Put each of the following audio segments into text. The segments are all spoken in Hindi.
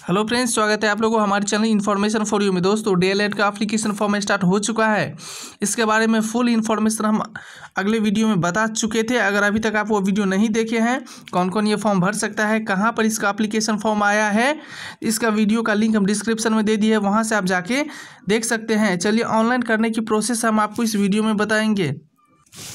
हेलो फ्रेंड्स स्वागत है आप लोगों को हमारे चैनल इन्फॉर्मेशन फॉर यू में। दोस्तों डी एल का एप्लीकेशन फॉर्म स्टार्ट हो चुका है। इसके बारे में फुल इन्फॉर्मेशन हम अगले वीडियो में बता चुके थे। अगर अभी तक आप वो वीडियो नहीं देखे हैं कौन कौन ये फॉर्म भर सकता है, कहाँ पर इसका एप्लीकेशन फॉर्म आया है, इसका वीडियो का लिंक हम डिस्क्रिप्शन में दे दिए वहाँ से आप जाके देख सकते हैं। चलिए ऑनलाइन करने की प्रोसेस हम आपको इस वीडियो में बताएँगे।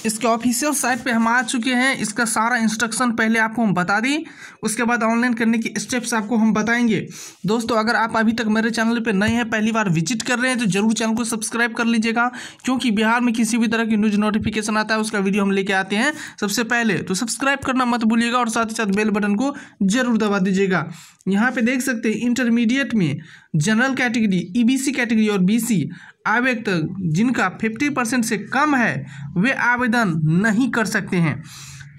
इसके ऑफिशियल साइट पे हम आ चुके हैं। इसका सारा इंस्ट्रक्शन पहले आपको हम बता दें। उसके बाद ऑनलाइन करने की स्टेप्स आपको हम बताएँगे। दोस्तों, अगर आप अभी तक मेरे चैनल पे नए हैं, पहली बार विज़िट कर रहे हैं तो ज़रूर चैनल को सब्सक्राइब कर लीजिएगा। क्योंकि बिहार में किसी भी तरह की न्यूज़ नोटिफिकेशन आता है, उसका वीडियो हम लेके आते हैं। सबसे पहले तो सब्सक्राइब करना मत भूलिएगा और साथ ही साथ बेल बटन को ज़रूर दबा दीजिएगा। यहाँ पे देख सकते हैं इंटरमीडिएट में जनरल कैटेगरी ईबीसी कैटेगरी और बीसी आवेदक जिनका फिफ्टी परसेंट से कम है वे आवेदन नहीं कर सकते हैं।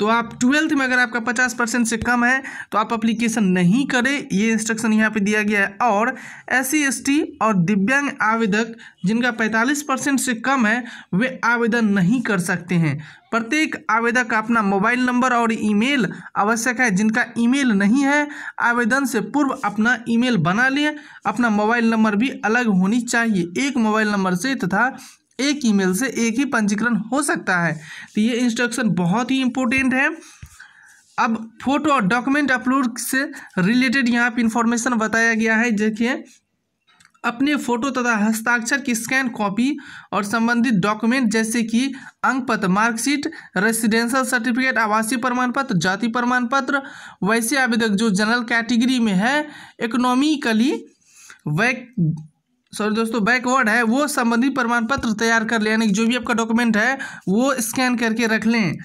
तो आप ट्वेल्थ में अगर आपका पचास परसेंट से कम है तो आप अप्लीकेशन नहीं करें, ये इंस्ट्रक्शन यहाँ पे दिया गया है। और एस सी और दिव्यांग आवेदक जिनका पैंतालीस परसेंट से कम है, वे आवेदन नहीं कर सकते हैं। प्रत्येक आवेदक का अपना मोबाइल नंबर और ईमेल आवश्यक है। जिनका ईमेल नहीं है, आवेदन से पूर्व अपना ईमेल बना लें। अपना मोबाइल नंबर भी अलग होनी चाहिए। एक मोबाइल नंबर से तथा एक ईमेल से एक ही पंजीकरण हो सकता है। तो ये इंस्ट्रक्शन बहुत ही इंपॉर्टेंट है। अब फ़ोटो और डॉक्यूमेंट अपलोड से रिलेटेड यहाँ पे इंफॉर्मेशन बताया गया है। देखिए, अपने फ़ोटो तथा हस्ताक्षर की स्कैन कॉपी और संबंधित डॉक्यूमेंट जैसे कि अंक पत्र मार्कशीट रेसिडेंशियल सर्टिफिकेट आवासीय प्रमाण पत्र जाति प्रमाण पत्र वैसे आवेदक जो जनरल कैटेगरी में है इकोनॉमिकली वैक सॉरी दोस्तों बैकवर्ड है। वो संबंधित प्रमाण पत्र तैयार कर लें, यानी जो भी आपका डॉक्यूमेंट है, वो स्कैन करके रख लें।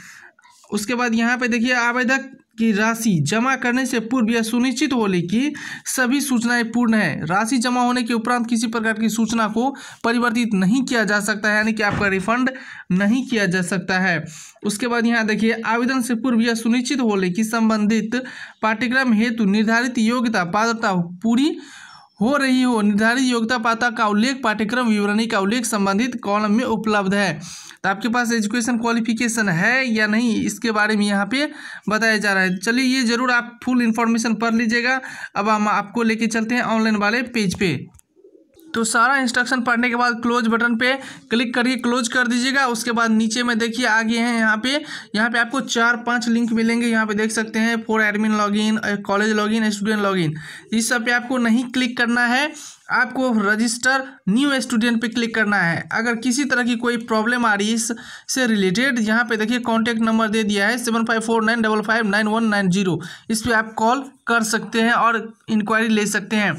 उसके बाद यहाँ पे देखिए, आवेदक की राशि जमा करने से पूर्व यह सुनिश्चित हो ले कि सभी सूचनाएँ पूर्ण है। राशि जमा होने के उपरांत किसी प्रकार की सूचना को परिवर्तित नहीं किया जा सकता है, यानी कि आपका रिफंड नहीं किया जा सकता है। उसके बाद यहाँ देखिए, आवेदन से पूर्व यह सुनिश्चित हो ले कि संबंधित पाठ्यक्रम हेतु निर्धारित योग्यता, पात्रता पूरी हो रही हो। निर्धारित योग्यता पाता का उल्लेख, पाठ्यक्रम विवरणी का उल्लेख संबंधित कॉलम में उपलब्ध है। तो आपके पास एजुकेशन क्वालिफिकेशन है या नहीं, इसके बारे में यहाँ पे बताया जा रहा है। चलिए ये ज़रूर आप फुल इन्फॉर्मेशन पढ़ लीजिएगा। अब हम आपको लेके चलते हैं ऑनलाइन वाले पेज पे। तो सारा इंस्ट्रक्शन पढ़ने के बाद क्लोज बटन पे क्लिक करके क्लोज कर दीजिएगा। उसके बाद नीचे में देखिए, आगे हैं यहाँ पे। यहाँ पे आपको चार पाँच लिंक मिलेंगे। यहाँ पे देख सकते हैं for admin login college login student login इस सब पे आपको नहीं क्लिक करना है। आपको रजिस्टर न्यू स्टूडेंट पे क्लिक करना है। अगर किसी तरह की कोई प्रॉब्लम आ रही है इससे रिलेटेड यहाँ पे देखिए कॉन्टैक्ट नंबर दे दिया है seven five four nine double five nine one nine zero इस पर आप कॉल कर सकते हैं और इंक्वायरी ले सकते हैं।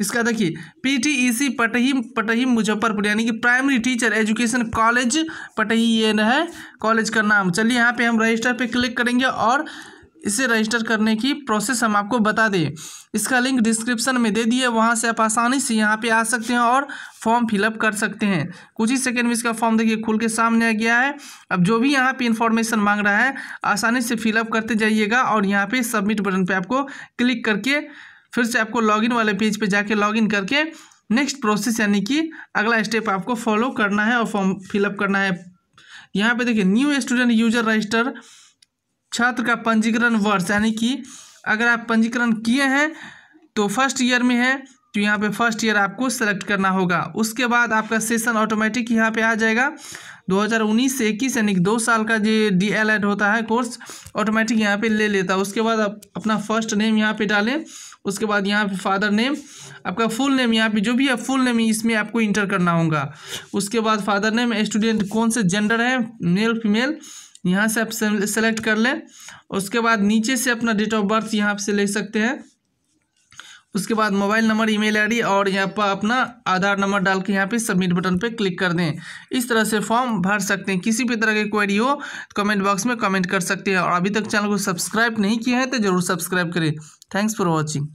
इसका देखिए P T E C Patahi Patahi Muzaffarpur, यानी कि primary teacher education college Patahi ये है कॉलेज का नाम। चलिए यहाँ पे हम रजिस्टर पे क्लिक करेंगे और इसे रजिस्टर करने की प्रोसेस हम आपको बता दें। इसका लिंक डिस्क्रिप्शन में दे दिए, वहाँ से आप आसानी से यहाँ पे आ सकते हैं और फॉर्म फिलअप कर सकते हैं। कुछ ही सेकेंड में इसका फॉर्म देखिए, खुल के सामने आ गया है। अब जो भी यहाँ पे इंफॉर्मेशन मांग रहा है, आसानी से फिलअप करते जाइएगा और यहाँ पर सबमिट बटन पर आपको क्लिक करके फिर से आपको लॉगिन वाले पेज पे जाके लॉगिन करके नेक्स्ट प्रोसेस यानी कि अगला स्टेप आपको फॉलो करना है और फॉर्म फिलअप करना है। यहाँ पे देखिए न्यू स्टूडेंट यूज़र रजिस्टर छात्र का पंजीकरण वर्ष, यानी कि अगर आप पंजीकरण किए हैं तो फ़र्स्ट ईयर में है तो यहाँ पे फ़र्स्ट ईयर आपको सेलेक्ट करना होगा। उसके बाद आपका सेशन ऑटोमेटिक यहाँ पे आ जाएगा। 2019 से इक्कीस, यानी कि दो साल का जो डी एल एड होता है कोर्स ऑटोमेटिक यहाँ पे ले लेता है। उसके बाद आप अपना फ़र्स्ट नेम यहाँ पे डालें। उसके बाद यहाँ पे फादर नेम आपका फुल नेम यहाँ पे जो भी है फुल नेम इसमें आपको इंटर करना होगा। उसके बाद फादर नेम स्टूडेंट कौन से जेंडर है मेल फीमेल यहाँ से आप सेलेक्ट कर लें। उसके बाद नीचे से अपना डेट ऑफ़ बर्थ यहाँ से ले सकते हैं। उसके बाद मोबाइल नंबर ईमेल आईडी और यहाँ पर अपना आधार नंबर डाल के यहाँ पे सबमिट बटन पे क्लिक कर दें। इस तरह से फॉर्म भर सकते हैं। किसी भी तरह की क्वेरी हो तो कमेंट बॉक्स में कमेंट कर सकते हैं। और अभी तक चैनल को सब्सक्राइब नहीं किया है तो ज़रूर सब्सक्राइब करें। Thanks for watching